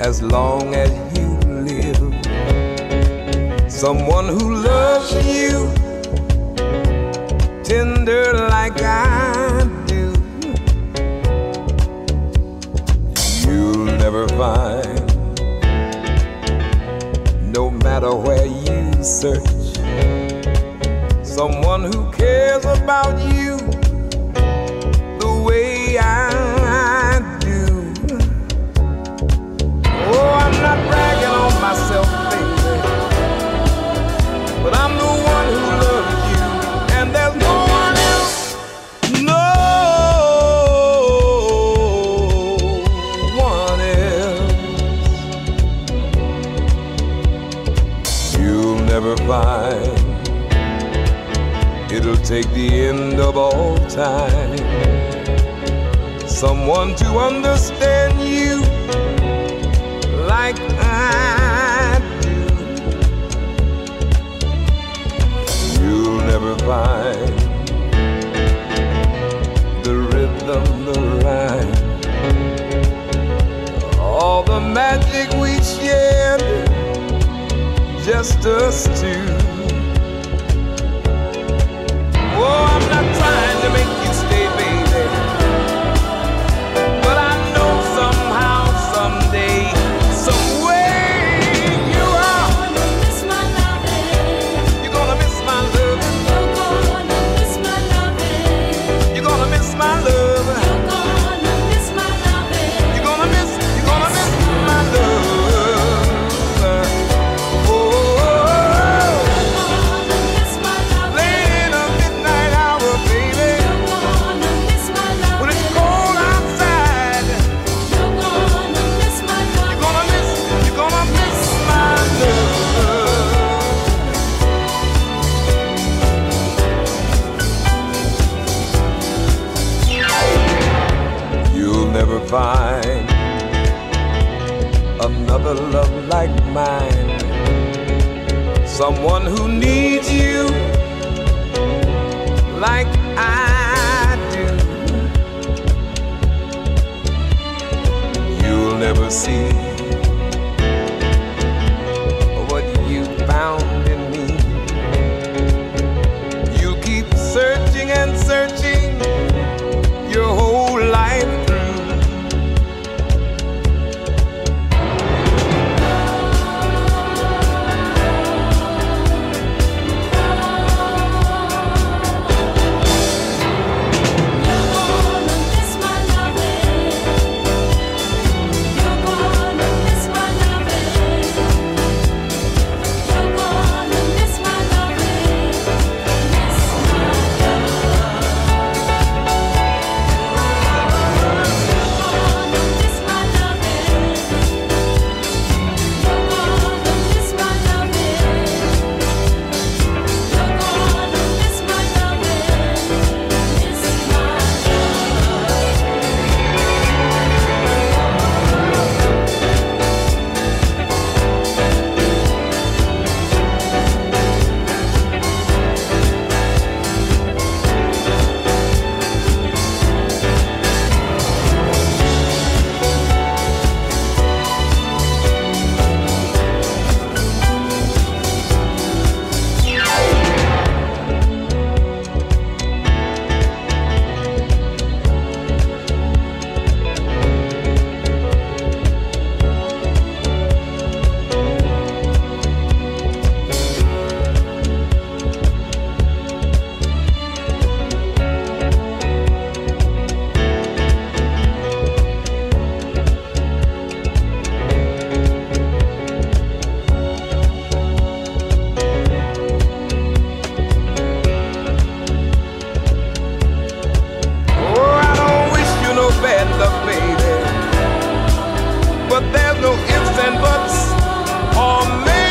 as long as you live someone who loves you tender like I do. You'll never find, no matter where you search, someone who cares about you It'll take the end of all time. Someone to understand you like I do. You'll never find the rhythm, the rhyme, all the magic we shared, just us two. Another love like mine. Someone who needs you like I do. You'll never see ifs and buts or maybe.